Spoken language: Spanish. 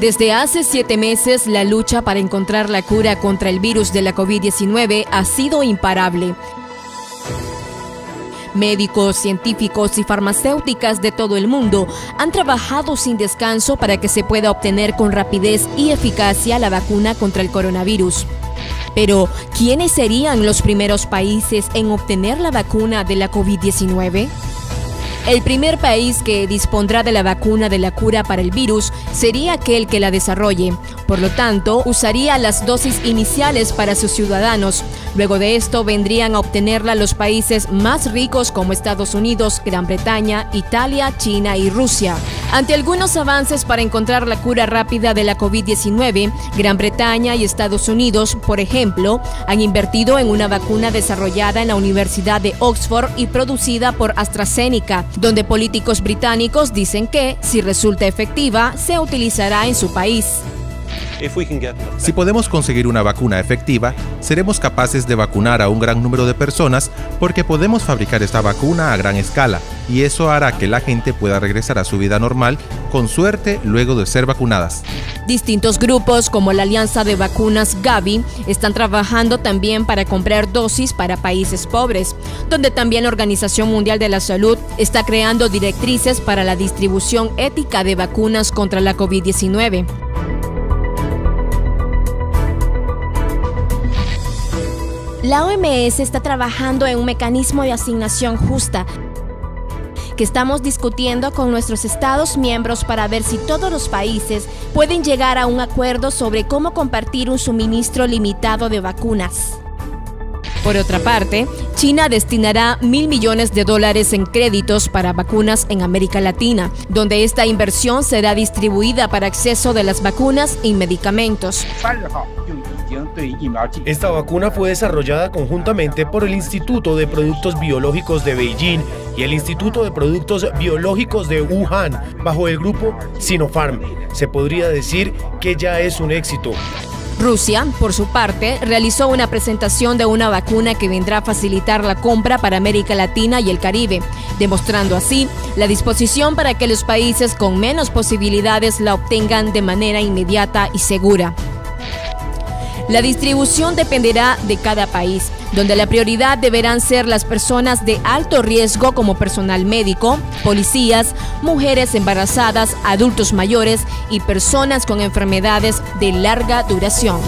Desde hace siete meses, la lucha para encontrar la cura contra el virus de la COVID-19 ha sido imparable. Médicos, científicos y farmacéuticas de todo el mundo han trabajado sin descanso para que se pueda obtener con rapidez y eficacia la vacuna contra el coronavirus. Pero, ¿quiénes serían los primeros países en obtener la vacuna de la COVID-19? El primer país que dispondrá de la vacuna de la cura para el virus sería aquel que la desarrolle. Por lo tanto, usaría las dosis iniciales para sus ciudadanos. Luego de esto vendrían a obtenerla los países más ricos como Estados Unidos, Gran Bretaña, Italia, China y Rusia. Ante algunos avances para encontrar la cura rápida de la COVID-19, Gran Bretaña y Estados Unidos, por ejemplo, han invertido en una vacuna desarrollada en la Universidad de Oxford y producida por AstraZeneca, donde políticos británicos dicen que, si resulta efectiva, se utilizará en su país. Si podemos conseguir una vacuna efectiva, seremos capaces de vacunar a un gran número de personas porque podemos fabricar esta vacuna a gran escala y eso hará que la gente pueda regresar a su vida normal con suerte luego de ser vacunadas. Distintos grupos como la Alianza de Vacunas Gavi están trabajando también para comprar dosis para países pobres, donde también la Organización Mundial de la Salud está creando directrices para la distribución ética de vacunas contra la COVID-19. La OMS está trabajando en un mecanismo de asignación justa que estamos discutiendo con nuestros Estados miembros para ver si todos los países pueden llegar a un acuerdo sobre cómo compartir un suministro limitado de vacunas. Por otra parte, China destinará mil millones de dólares en créditos para vacunas en América Latina, donde esta inversión será distribuida para acceso de las vacunas y medicamentos. Esta vacuna fue desarrollada conjuntamente por el Instituto de Productos Biológicos de Beijing y el Instituto de Productos Biológicos de Wuhan, bajo el grupo Sinopharm. Se podría decir que ya es un éxito. Rusia, por su parte, realizó una presentación de una vacuna que vendrá a facilitar la compra para América Latina y el Caribe, demostrando así la disposición para que los países con menos posibilidades la obtengan de manera inmediata y segura. La distribución dependerá de cada país, donde la prioridad deberán ser las personas de alto riesgo como personal médico, policías, mujeres embarazadas, adultos mayores y personas con enfermedades de larga duración.